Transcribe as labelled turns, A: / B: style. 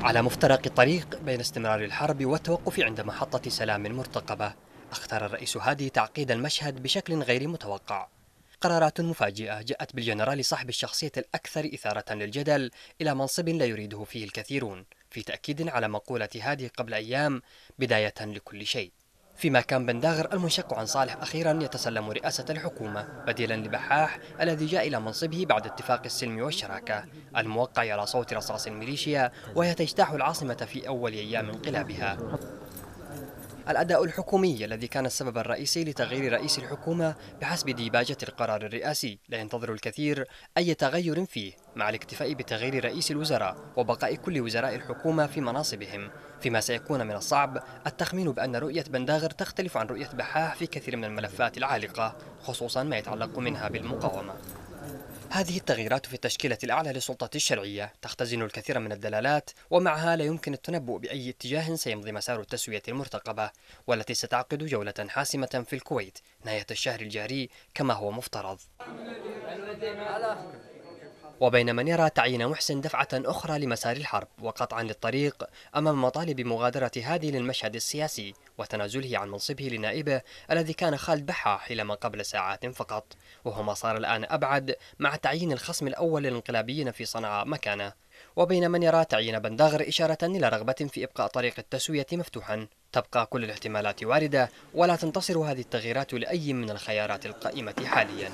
A: على مفترق الطريق بين استمرار الحرب والتوقف عند محطة سلام مرتقبة. أختار الرئيس هادي تعقيد المشهد بشكل غير متوقع. قرارات مفاجئة جاءت بالجنرال صاحب الشخصية الأكثر إثارة للجدل إلى منصب لا يريده فيه الكثيرون في تأكيد على مقولة هادي قبل أيام بداية لكل شيء. فيما كان بنداغر المنشق عن صالح أخيرا يتسلم رئاسة الحكومة بديلا لبحاح الذي جاء إلى منصبه بعد اتفاق السلم والشراكة. الموقع على صوت رصاص الميليشيا وهي تجتاح العاصمة في أول أيام انقلابها. الأداء الحكومي الذي كان السبب الرئيسي لتغيير رئيس الحكومة بحسب ديباجة القرار الرئاسي. لا ينتظر الكثير أي تغير فيه مع الاكتفاء بتغيير رئيس الوزراء وبقاء كل وزراء الحكومة في مناصبهم. فيما سيكون من الصعب التخمين بأن رؤية بنداغر تختلف عن رؤية بحاح في كثير من الملفات العالقة خصوصا ما يتعلق منها بالمقاومة. هذه التغييرات في التشكيلة الأعلى للسلطة الشرعية. تختزن الكثير من الدلالات ومعها لا يمكن التنبؤ بأي اتجاه سيمضي مسار التسوية المرتقبة والتي ستعقد جولة حاسمة في الكويت نهاية الشهر الجاري كما هو مفترض. وبين من يرى تعيين محسن دفعة أخرى لمسار الحرب وقطعا للطريق أمام مطالب مغادرة هذه للمشهد السياسي وتنازله عن منصبه لنائبه الذي كان خالد بحاح حينما قبل ساعات فقط وهو ما صار الآن أبعد مع تعيين الخصم الأول للانقلابيين في صنعاء مكانه. وبين من يرى تعيين بنداغر إشارة إلى رغبة في إبقاء طريق التسوية مفتوحا. تبقى كل الاحتمالات واردة ولا تنتصر هذه التغييرات لأي من الخيارات القائمة حاليا.